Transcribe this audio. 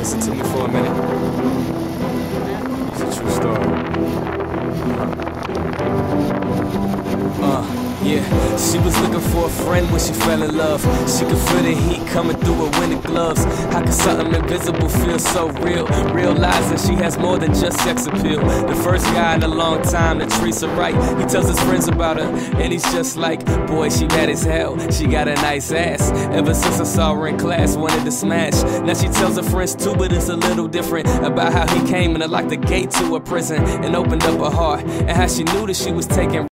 listen to me for a minute? Yeah, she was looking for a friend when she fell in love. She could feel the heat coming through her winter gloves. How could something invisible feel so real? Realizing she has more than just sex appeal. The first guy in a long time that treats her right. He tells his friends about her, and he's just like, boy, she bad as hell. She got a nice ass. Ever since I saw her in class, wanted to smash. Now she tells her friends too, but it's a little different about how he came and unlocked the gate to her prison and opened up her heart, and how she knew that she was taking